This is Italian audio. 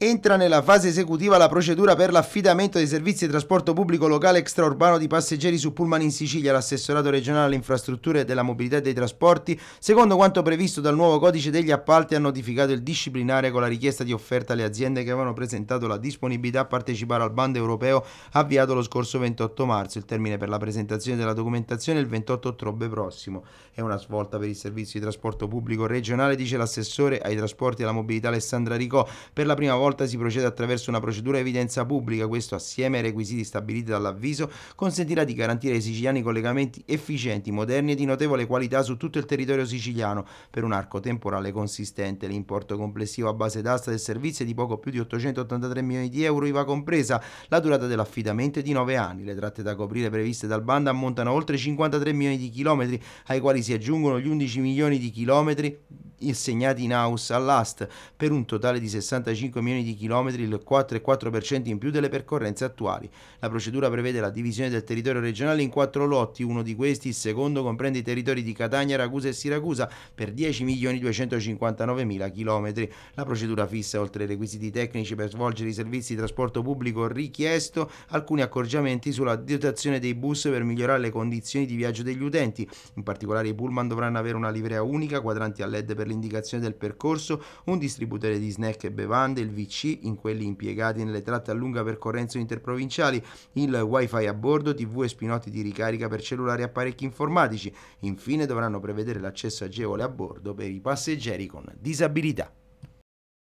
Entra nella fase esecutiva la procedura per l'affidamento dei servizi di trasporto pubblico locale extraurbano di passeggeri su pullman in Sicilia. L'assessorato regionale alle infrastrutture della mobilità e dei trasporti, secondo quanto previsto dal nuovo codice degli appalti, ha notificato il disciplinare con la richiesta di offerta alle aziende che avevano presentato la disponibilità a partecipare al bando europeo avviato lo scorso 28 marzo. Il termine per la presentazione della documentazione è il 28 ottobre prossimo. È una svolta per il servizio di trasporto pubblico regionale, dice l'assessore ai trasporti e alla mobilità Alessandra Ricò. Per la prima volta volta si procede attraverso una procedura evidenza pubblica, questo assieme ai requisiti stabiliti dall'avviso consentirà di garantire ai siciliani collegamenti efficienti, moderni e di notevole qualità su tutto il territorio siciliano per un arco temporale consistente. L'importo complessivo a base d'asta del servizio è di poco più di 883 milioni di euro, IVA compresa. La durata dell'affidamento è di 9 anni. Le tratte da coprire previste dal bando ammontano a oltre 53 milioni di chilometri, ai quali si aggiungono gli 11 milioni di chilometri assegnati in house all'AST per un totale di 65 milioni di chilometri, il 4,4% in più delle percorrenze attuali. La procedura prevede la divisione del territorio regionale in quattro lotti, uno di questi, il secondo, comprende i territori di Catania, Ragusa e Siracusa per 10 milioni 259 mila chilometri. La procedura fissa, oltre ai requisiti tecnici per svolgere i servizi di trasporto pubblico richiesto, alcuni accorgimenti sulla dotazione dei bus per migliorare le condizioni di viaggio degli utenti. In particolare i pullman dovranno avere una livrea unica, quadranti a LED per l'indicazione del percorso, un distributore di snack e bevande, il VC in quelli impiegati nelle tratte a lunga percorrenza interprovinciali, il wifi a bordo, tv e spinotti di ricarica per cellulari e apparecchi informatici. Infine dovranno prevedere l'accesso agevole a bordo per i passeggeri con disabilità.